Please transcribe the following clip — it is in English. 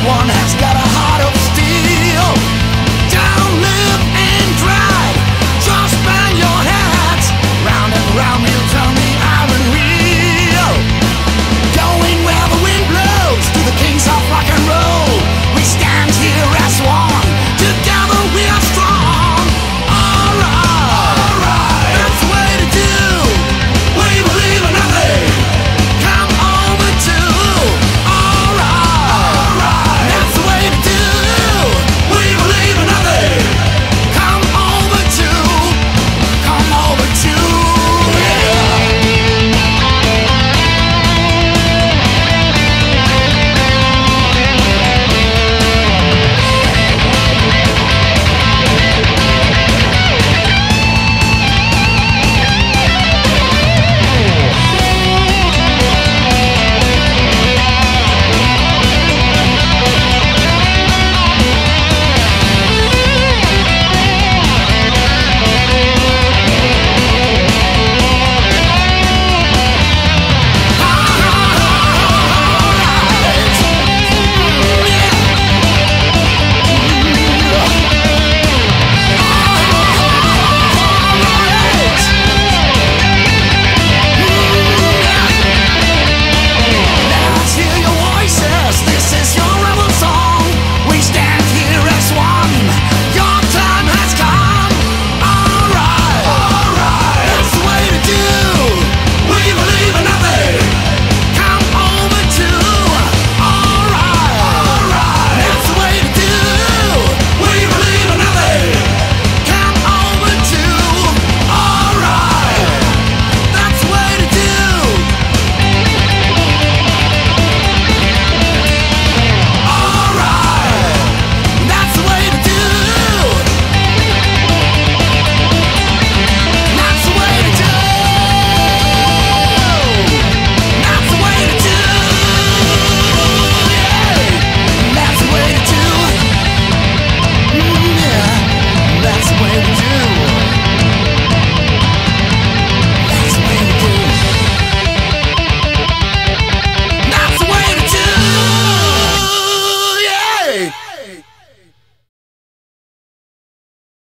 Everyone has got a heart.